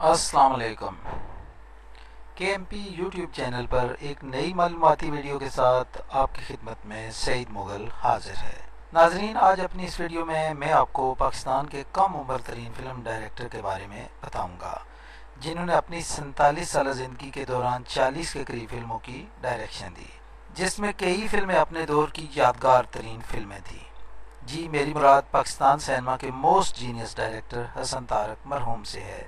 السلام علیکم۔ K M P YouTube channel پر ایک نئی معلوماتی ویڈیو کے ساتھ آپ کی خدمت میں سعید مغل حاضر ہے۔ ناظرین، آج اپنی اس ویڈیو میں میں آپ کو پاکستان کے کم عمر ترین فلم ڈائریکٹر کے بارے میں بتاؤں گا، جنہوں نے اپنی سنتالیس سالہ زندگی کے دوران چالیس کے قریب فلموں کی ڈائریکشن دی، جس میں کئی فلمیں اپنے دور کی یادگار ترین فلمیں تھیں۔ جی میری مراد پاکستان سینما کے most genius director Hassan Tariq مرحوم سے ہے۔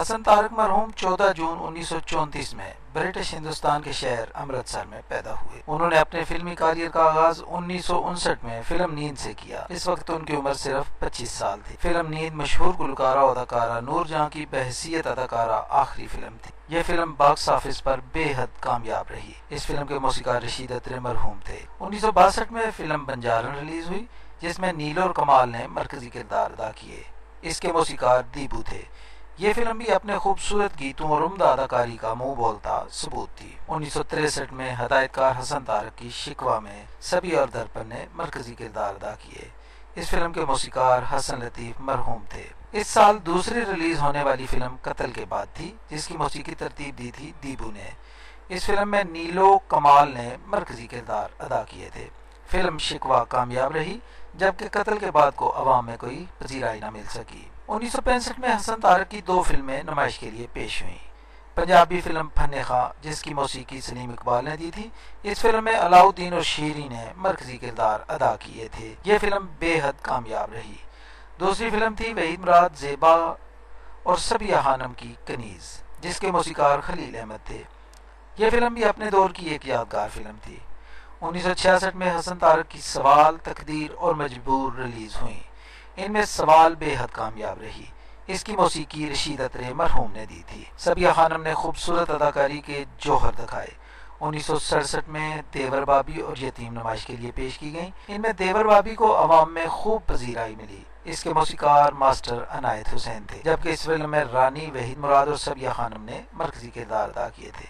حسن تارک مرحوم چودہ جون انیس سو چونتیس میں برٹش ہندوستان کے شہر امرتسر میں پیدا ہوئے۔ انہوں نے اپنے فلمی کاریئر کا آغاز انیس سو انسٹھ میں فلم نیند سے کیا۔ اس وقت ان کی عمر صرف پچیس سال تھی۔ فلم نیند مشہور گلوکارہ اداکارہ نور جہاں کی بحثیت اداکارہ آخری فلم تھی۔ یہ فلم باکس آفس پر بے حد کامیاب رہی۔ اس فلم کے موسیقار رشید اترے مرحوم تھے۔ انیس سو باسٹھ میں فلم بنجارن ریلیز ہوئی، جس میں نیلو اور کمال نے مرکزی کردار ادا کیے۔ اس کے موسیقار دیبو تھے۔ یہ فلم بھی اپنے خوبصورت گیتوں اور عمدہ اداکاری کا منہ بولتا ثبوت تھی۔ انیس سو تریسٹھ میں ہدایت کار حسن تارک کی شکوا میں سبھی اور درپن نے مرکزی کردار ادا کیے۔ اس فلم کے موسیقار حسن لطیف مرحوم تھے۔ اس سال دوسری ریلیز ہونے والی فلم قتل کے بعد تھی، جس کی موسیقی ترتیب دی تھی دیبو نے۔ اس فلم میں نیلو کمال نے مرکزی کردار ادا کیے تھے۔ فلم شکوا کامیاب رہی، جبکہ قتل کے بعد کو عوام میں کوئی پذیرائی نہ مل سکی۔ انیس سو پینسٹھ میں حسن تارک کی دو فلمیں نمائش کے لیے پیش ہوئیں۔ پنجابی فلم فن خواہ جس کی موسیقی سلیم اقبال نے دی تھی، اس فلم میں علاؤدین اور شیری نے مرکزی کردار ادا کیے تھے۔ یہ فلم بے حد کامیاب رہی۔ دوسری فلم تھی وحید مراد زیبا اور سبیہ خانم کی کنیز، جس کے موسیقار خلیل احمد تھے۔ یہ فلم بھی اپنے دور کی ایک یادگار فلم تھی۔ انیس سو چھیاسٹھ میں حسن تارک کی سوال، تقدیر اور مجبور ریلیز ہوئیں۔ ان میں سوال بے حد کامیاب رہی۔ اس کی موسیقی رشید اترے مرحوم نے دی تھی۔ سبیہ خانم نے خوبصورت اداکاری کے جوہر دکھائے۔ انیس سو سڑسٹھ میں دیور بابی اور یتیم نمائش کے لیے پیش کی گئیں۔ ان میں دیور بابی کو عوام میں خوب پذیرائی ملی۔ اس کے موسیقار ماسٹر عنایت حسین تھے، جبکہ اس فلم میں رانی وحید مراد اور سبیہ خانم نے مرکزی کردار ادا کیے تھے۔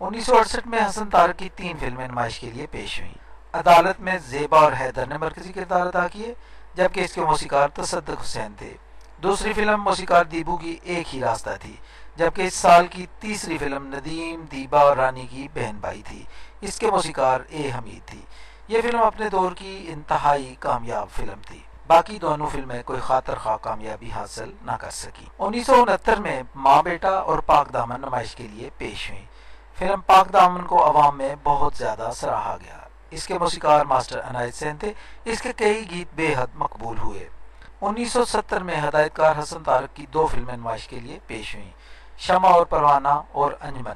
انیس سو اڑسٹھ میں حسن تارک کی تین فلمیں نمائش کے لیے پیش ہوئیں۔ عدالت میں زیبا اور حیدر نے مرکزی کردار ادا کیے۔ جبکہ اس کے موسیقار تصدق حسین تھے۔ دوسری فلم موسیقار دیبو کی ایک ہی راستہ تھی، جبکہ اس سال کی تیسری فلم ندیم دیبا اور رانی کی بہن بھائی تھی۔ اس کے موسیقار اے حمید تھی۔ یہ فلم اپنے دور کی انتہائی کامیاب فلم تھی۔ باقی دونوں فلمیں کوئی خاطر خواہ کامیابی حاصل نہ کر سکی انیس سو انہتر میں ماں بیٹا اور پاک دامن نمائش کے لیے پیش ہوئی فلم پاک دامن کو عوام میں بہت زیادہ سراہا گیا۔ اس کے موسیقار ماسٹر عنایت سین تھے۔ اس کے کئی گیت بے حد مقبول ہوئے۔ انیس سو ستر میں ہدایت کار حسن تارک کی دو فلمیں نمائش کے لیے پیش ہوئیں۔ شمع اور پروانہ اور انجمن۔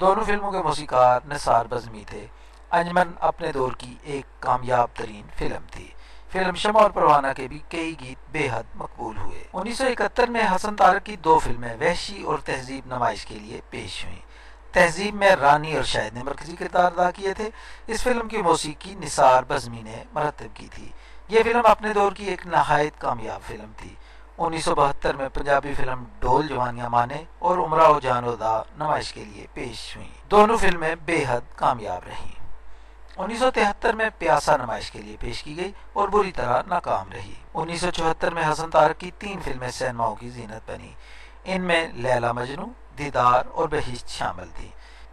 دونوں فلموں کے موسیقار نثار بزمی تھے۔ انجمن اپنے دور کی ایک کامیاب ترین فلم تھی۔ فلم شمع اور پروانہ کے بھی کئی گیت بے حد مقبول ہوئے۔ انیس سو اکہتر میں حسن تارک کی دو فلمیں وحشی اور تہذیب نمائش کے لیے پیش ہوئیں۔ تہذیب میں رانی اور شاہد نے مرکزی کردار ادا کیے تھے۔ اس فلم کی موسیقی نثار بزمی نے مرتب کی تھی۔ یہ فلم اپنے دور کی ایک نہایت کامیاب فلم تھی۔ انیس سو بہتر میں پنجابی فلم ڈول جوانیاں مانے اور عمرہ و جانو دا نمائش کے لیے پیش ہوئیں۔ دونوں فلمیں بے حد کامیاب رہیں۔ انیس سو تہتر میں پیاسا نمائش کے لیے پیش کی گئی اور بری طرح ناکام رہی۔ انیس سو چوہتر میں حسن تارک کی تین فلمیں سینماؤں کی زینت بنی ان میں لیلا مجنو دیدار اور بہشت شامل تھی۔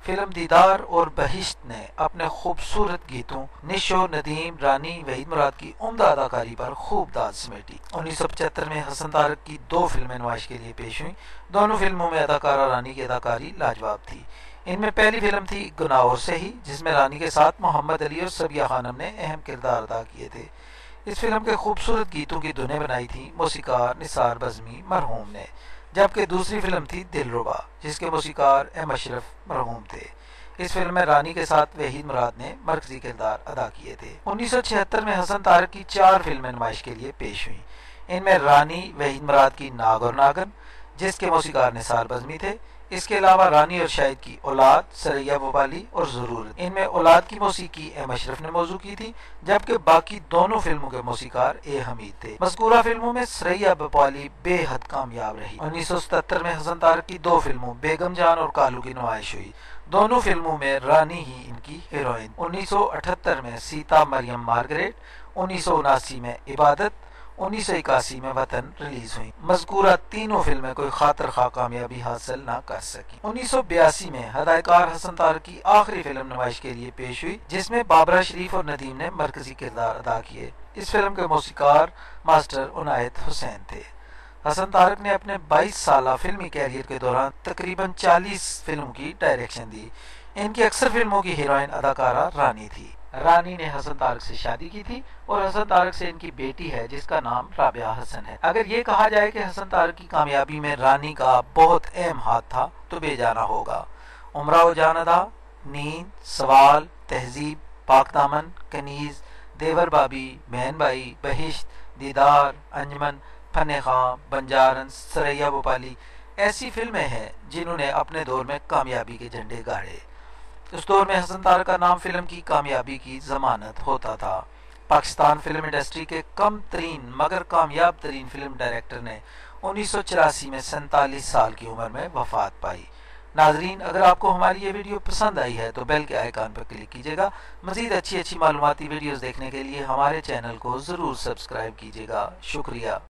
فلم دیدار اور بہشت نے اپنے خوبصورت گیتوں نشو، ندیم، رانی، وحید مراد کی عمدہ اداکاری پر خوب داد سمیٹی۔ انیس سو پچہتر میں حسن تارک کی دو فلمیں نمائش کے لیے پیش ہوئیں۔ دونوں فلموں میں اداکارہ رانی کی اداکاری لاجواب تھی۔ ان میں پہلی فلم تھی گناہ سے ہی جس میں رانی کے ساتھ محمد علی اور سبیہ خانم نے اہم کردار ادا کیے تھے۔ اس فلم کے خوبصورت گیتوں کی دنیں بنائی تھی موسیقار، نثار، بزمی، مرحوم نے۔ جبکہ دوسری فلم تھی دل ربا، جس کے موسیقار احمد اشرف مرحوم تھے۔ اس فلم میں رانی کے ساتھ وحید مراد نے مرکزی کردار ادا کیے تھے۔ انیس سو چھہتر میں حسن طارق کی چار فلمیں نمائش کے لیے پیش ہوئیں۔ ان میں رانی، وحید مراد کی ناگ اور ناگن، جس کے موسیقار نثار بزمی تھے۔ اس کے علاوہ رانی اور شاہد کی اولاد، سریا بوپالی اور ضرورت ان میں اولاد کی موسیقی ایم اشرف نے موضوع کی تھی، جبکہ باقی دونوں فلموں کے موسیقار اے حمید تھے۔ مذکورہ فلموں میں سریا بوپالی بے حد کامیاب رہی۔ انیس سو ستر میں حسن تارک کی دو فلموں، بیگم جان اور کالو کی نمائش ہوئی۔ دونوں فلموں میں رانی ہی ان کی ہیروئن۔ انیس سو اٹھتر میں سیتا مریم مارگریٹ، انیس سو اناسی میں عبادت انیس سو اکاسی میں وطن ریلیز ہوئی۔ مذکورہ تینوں فلمیں کوئی خاطر خواہ کامیابی حاصل نہ کر سکی انیس سو بیاسی میں ہدایکار حسن تارک کی آخری فلم نمائش کے لیے پیش ہوئی، جس میں بابرہ شریف اور ندیم نے مرکزی کردار ادا کیے۔ اس فلم کے موسیقار ماسٹر عنایت حسین تھے۔ حسن تارک نے اپنے بائیس سالہ فلمی کیریئر کے دوران تقریباً چالیس فلموں کی ڈائریکشن دی۔ ان کی اکثر فلموں کی ہیروئن اداکارہ رانی تھی۔ رانی نے حسن تارک سے شادی کی تھی اور حسن تارک سے ان کی بیٹی ہے، جس کا نام رابعہ حسن ہے۔ اگر یہ کہا جائے کہ حسن تارک کی کامیابی میں رانی کا بہت اہم ہاتھ تھا، تو بے جانا ہوگا۔ عمرہ و جاندہ، نیند، سوال، تہذیب، پاک دامن، کنیز، دیور بابی، بہن بھائی، بہشت، دیدار، انجمن فن خاں، بنجارن، سریا بوپالی ایسی فلمیں ہیں جنہوں نے اپنے دور میں کامیابی کے جھنڈے گاڑے۔ اس دور میں حسن تارک کا نام فلم کی کامیابی کی ضمانت ہوتا تھا۔ پاکستان فلم انڈسٹری کے کم ترین مگر کامیاب ترین فلم ڈائریکٹر نے انیس سو چوراسی میں سینتالیس سال کی عمر میں وفات پائی۔ ناظرین، اگر آپ کو ہماری یہ ویڈیو پسند آئی ہے تو بیل کے آئیکن پر کلک کیجیے گا۔ مزید اچھی اچھی معلوماتی ویڈیوز دیکھنے کے لیے ہمارے چینل کو ضرور سبسکرائب کیجیے گا۔ شکریہ۔